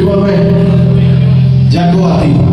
adalah terima kasih jago hati